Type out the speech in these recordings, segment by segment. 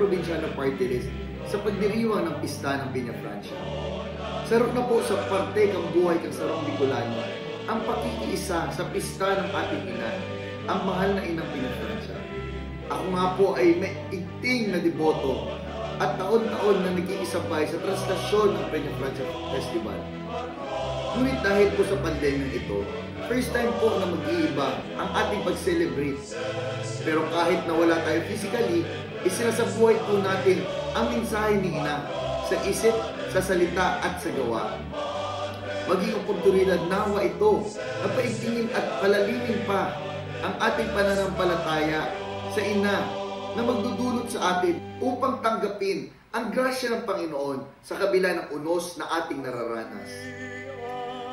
probinsyano party list sa pagdiriwang ng pista ng Piña Francia. Sarap na po sa parte kang buhay kang sarong Bicolano ang pakikiisa sa pista ng ating ina, ang mahal na inang Piña Francia. Ako nga po ay may iting na deboto at taon-taon na nag-iisabay sa translasyon ng Peña Francia Festival. Ngunit dahil po sa pandemya ito, first time po na mag-iiba ang ating pag-celebrate. Pero kahit na wala tayo physically, isinasabuhay po natin ang mensahe ni Ina sa isip, sa salita at sa gawa. Maging oportunidad nawa ito na paigtingin at palalimin pa ang ating pananampalataya sa Ina na magdudulot sa atin upang tanggapin ang grasya ng Panginoon sa kabila ng unos na ating nararanas.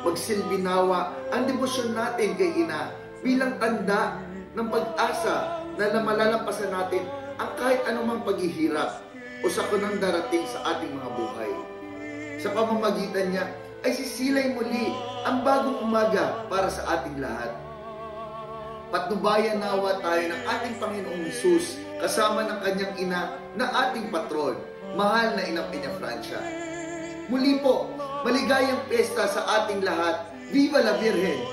Magsilbi nawa ang debosyon natin kay Ina bilang tanda ng pag-asa na namalalampasan natin ang kahit anumang paghihirap o sakunang darating sa ating mga buhay. Sa pamamagitan niya ay sisilay muli ang bagong umaga para sa ating lahat. Patnubayan nawa tayo ng ating Panginoong Hesus kasama ng kanyang ina na ating patron, mahal na Ina Piña Francia. Muli po, maligayang pesta sa ating lahat. Viva la Virgen!